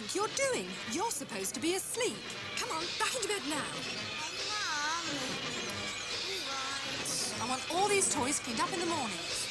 think you're doing? You're supposed to be asleep. Come on, back into bed now. I want all these toys cleaned up in the morning.